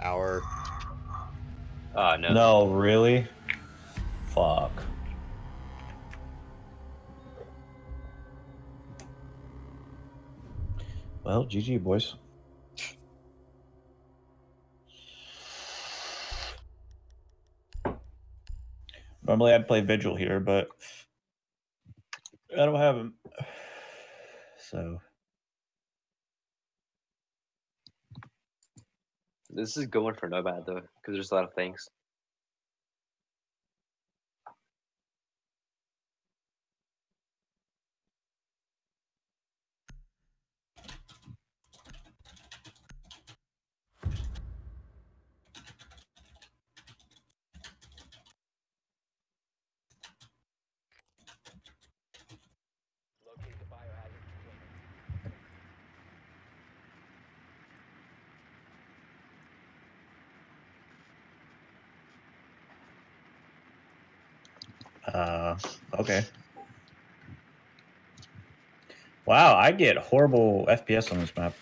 hour. Oh no. No, really? Fuck. Well, GG, boys. Normally I'd play Vigil here, but I don't have him. So, This is going for no bad though, because there's a lot of things. Uh, okay. Wow, I get horrible FPS on this map.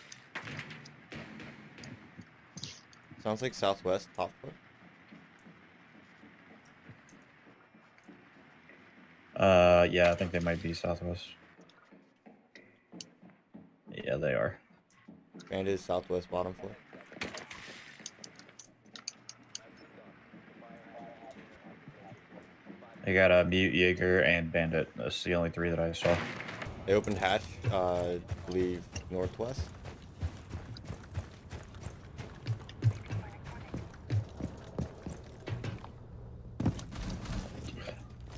Sounds like southwest top foot. Uh, yeah, I think they might be southwest. Yeah, they are. Bandit is southwest bottom floor. They got a Mute, Jaeger, and Bandit. That's the only three that I saw. They opened hatch, uh, I believe northwest.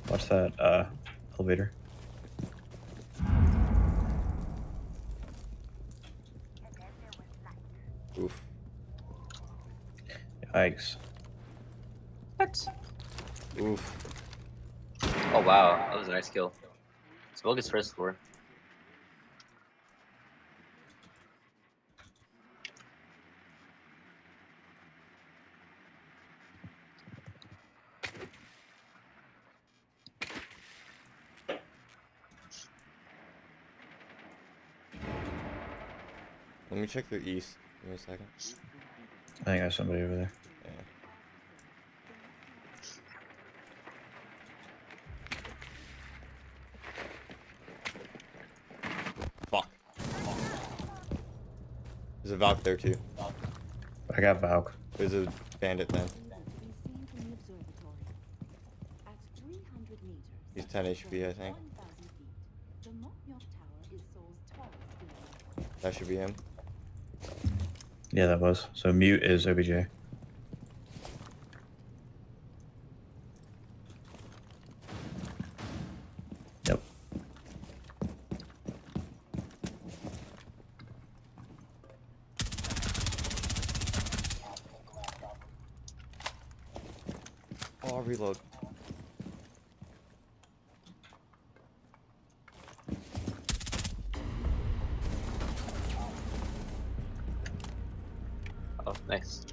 Watch that uh, elevator? Oof. Yikes. What? Oof. Oh wow, that was a nice kill. Smoke is first floor. Let me check the east. Give me a second. I think I have somebody over there. Yeah. Fuck. There's a Valk there too. I got Valk. There's a bandit then. He's 10 HP, I think. That should be him. Yeah, that was. So Mute is OBJ. I'll reload. Oh, nice.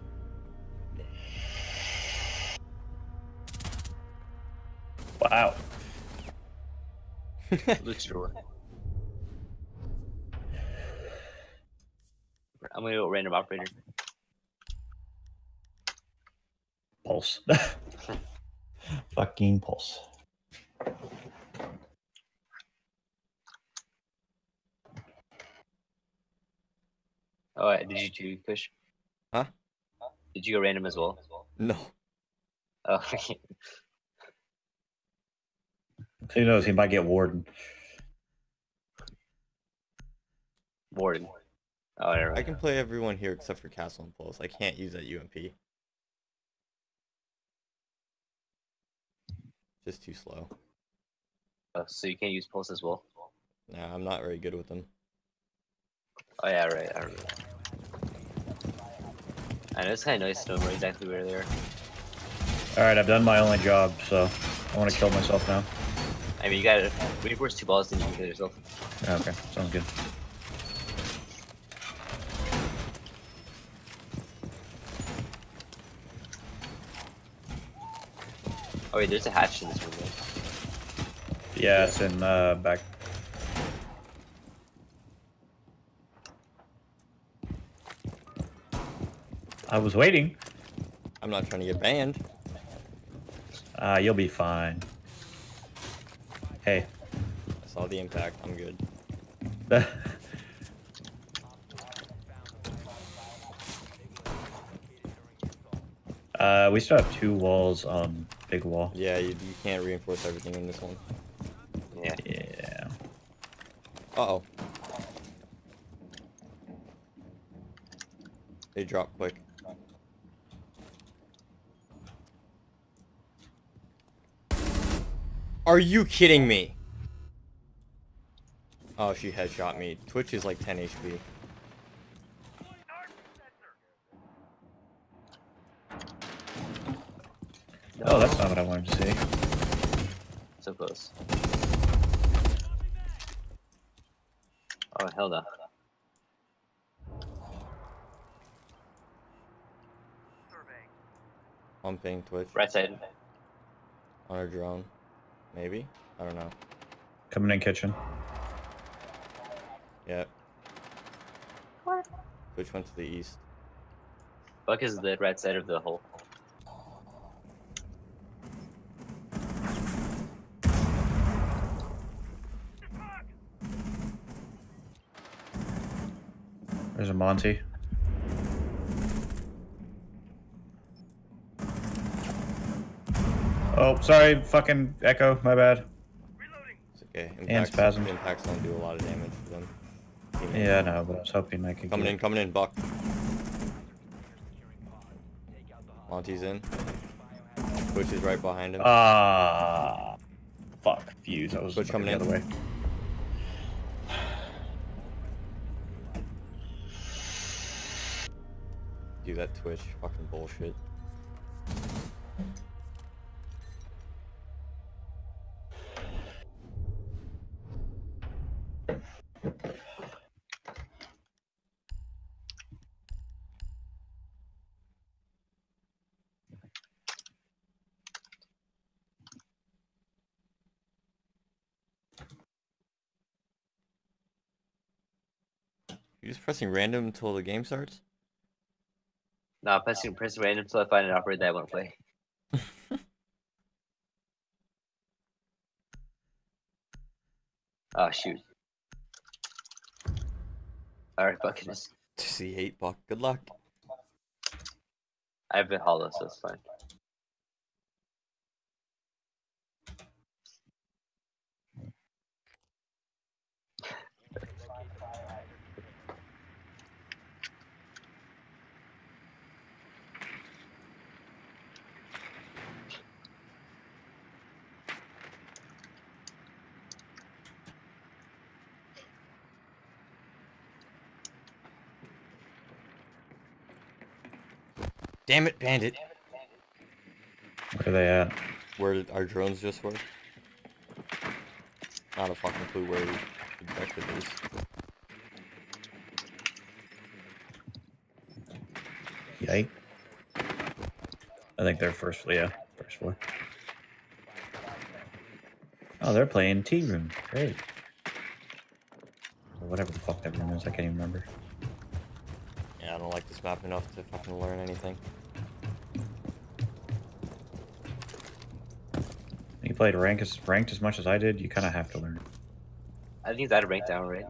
Wow. Luchador. I'm gonna go random operator. Pulse. Fucking pulse. Oh, wait, did you do push? Huh? Did you go random as well? No. Oh, Who knows? He might get Warden. Warden. Oh, never I can play everyone here except for Castle and Pulse. I can't use that UMP. Just too slow. Oh, so you can't use pulse as well? Nah, I'm not very good with them. Oh yeah, right. I remember. I know it's kind of nice to know exactly where they are. All right, I've done my only job, so I want to kill myself now. I mean, you got to when you force two balls, then you can kill yourself. Okay, sounds good. Oh wait, there's a hatch in this room. Right? Yeah, it's in uh, back. I was waiting. I'm not trying to get banned. Uh, you'll be fine. Hey. I saw the impact. I'm good. uh, we still have two walls on big wall. Yeah, you, you can't reinforce everything in this one. Yeah. Yeah. Uh oh. They drop quick. Are you kidding me? Oh, she headshot me. Twitch is like 10 HP. Oh, that's not what I wanted to see. So close. Oh, hell no. Pumping Twitch Right side. on a drone. Maybe? I don't know. Coming in kitchen. Yep. What? Twitch went to the east. Buck is the right side of the hole. There's a Monty. Oh, sorry, fucking Echo, my bad. It's okay. Impacts, spasms. impacts don't do a lot of damage to them. Yeah, no, but I was hoping I could Coming in, coming in, Buck. Monty's in. Twitch is right behind him. Ah, fuck, Fuze. I was looking coming the in. other way. Do that Twitch fucking bullshit. You just pressing random until the game starts? Nah, pressing press random until I find an operator that I want to play. oh shoot. Alright, fucking this. See hate Buck. Good luck. I have been hollow, so it's fine. Damn it, Bandit. Where are they at? Where did our drones just were? Not a fucking clue where the objective is. Yike. I think they're first floor. Yeah, first floor. Oh, they're playing tea room. Great. Or whatever the fuck that room is, I can't even remember. Yeah, I don't like this map enough to fucking learn anything. You played rank as ranked as much as I did. You kind of have to learn. I think it's out of rank down, right?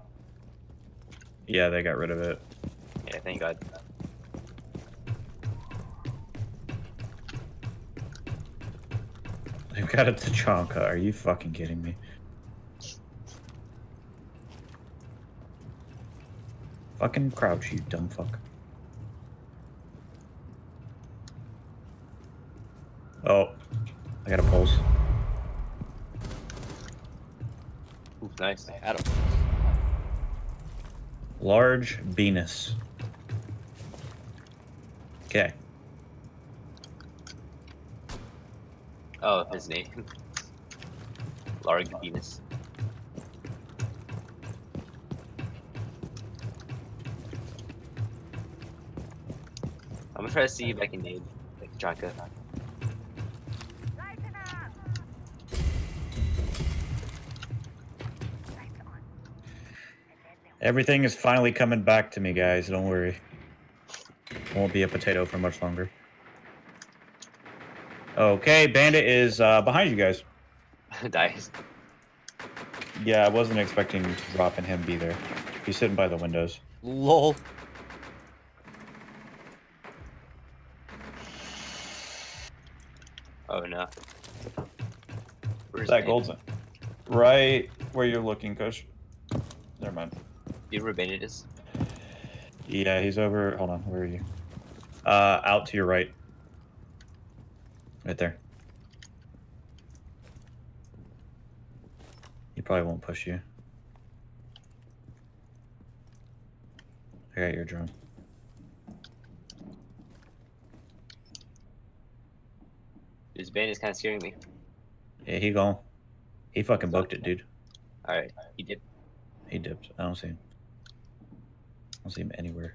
Yeah, they got rid of it. Yeah, thank god. They've got a Tachanka. Are you fucking kidding me? Fucking crouch, you dumb fuck. Oh, I got a pulse. Ooh, nice. I had Adam. Large Venus. Okay. Oh, his name. Large Venus. I'm gonna try to see if I can name like Chaka. Everything is finally coming back to me, guys. Don't worry. Won't be a potato for much longer. Okay, Bandit is uh, behind you guys. Dies. Yeah, I wasn't expecting to drop and him be there. He's sitting by the windows. Lol. Oh no. Where's That gold's right where you're looking, Kush. Never mind. Do you know where Bandit is? Yeah, he's over. Hold on, where are you? Uh, out to your right. Right there. He probably won't push you. I got your drone. This Bandit's kind of scaring me. Yeah, he gone. He fucking booked it, dude. Alright, he did. He dipped. I don't see him. I don't see him anywhere.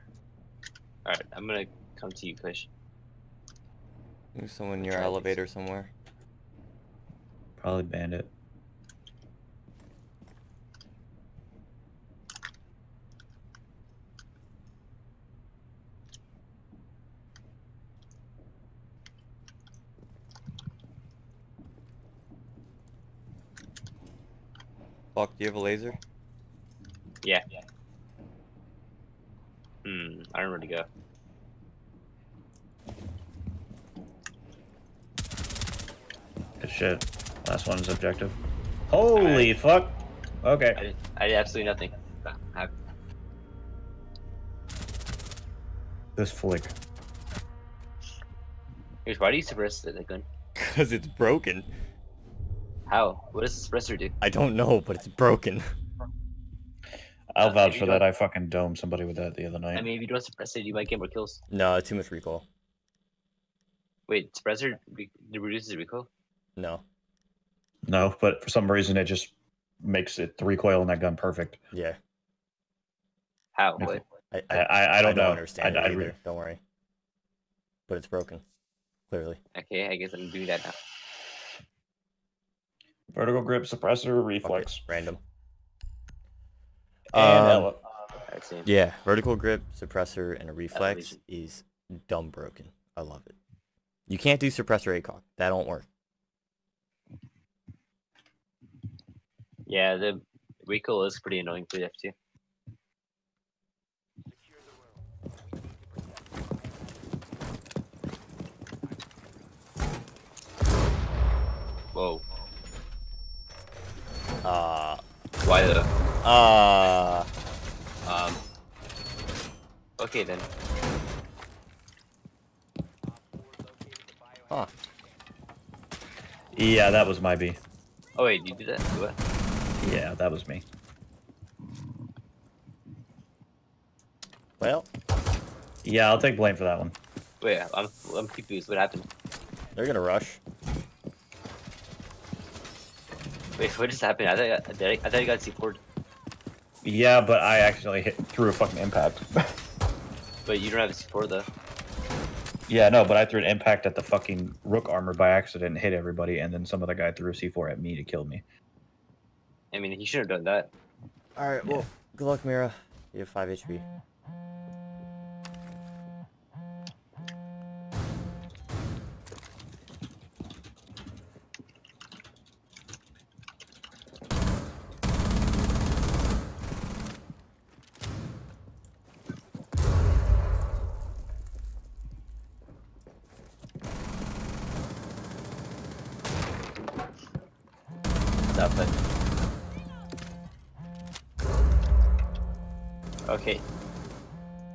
Alright, I'm gonna come to you, Kush. There's someone in your Try this. elevator somewhere. Probably bandit. Fuck, do you have a laser? Yeah. yeah. Hmm, I don't know where to go. Good shit. Last one is objective. Holy fuck. Okay. I did, I did absolutely nothing. I, This flick. Here's why do you suppress the gun? Because it's broken. How? What does the suppressor do? I don't know, but it's broken. I'll Uh, vouch for that. I fucking domed somebody with that the other night. I mean, if you don't suppress it, you might get more kills. No, too much recoil. Wait, suppressor re- reduces recoil? No. no, but for some reason it just makes it the recoil in that gun perfect. Yeah. How? Makes What? I, I I, I don't know. understand I, it I either. re- Don't worry. But it's broken. Clearly. Okay, I guess I'm doing that now. vertical grip suppressor Fuck it, reflex Random. And Um, ele- Alright, same. Yeah, vertical grip, suppressor, and a reflex Elevation. is dumb broken. I love it. You can't do suppressor ACOG. That don't work. Yeah, the recoil is pretty annoying for the F2. Whoa. Uh, Why the? uh, Um. Okay then. huh. yeah, that was my B. Oh wait, did you did that? What? Yeah, that was me. Well, Yeah, I'll take blame for that one. Wait, I'm I'm confused. What happened? they're gonna rush. Wait, what just happened? I thought I, I, I thought I got C4'd, Yeah, but I accidentally hit threw a fucking impact. but you don't have a C4 though. yeah, no, but I threw an impact at the fucking rook armor by accident, and hit everybody, and then some other guy threw a C4 at me to kill me. I mean, he should have done that. All right. Well, good luck, Mira. You have five HP.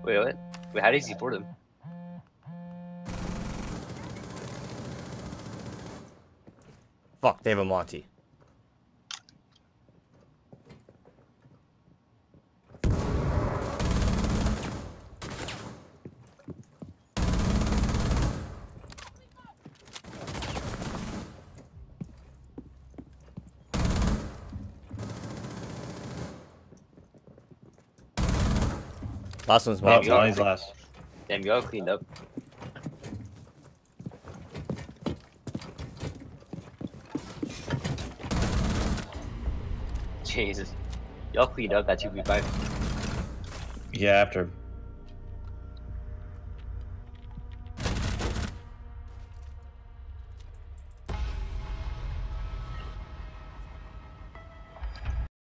Wait, what? Wait, how did he C4 them? Fuck, they have a Monty. Last one's oh, mine. Yeah, Monty. you got- Johnny's last. Damn, you all cleaned up. Jesus. Y'all cleaned up that 2v5. Yeah, after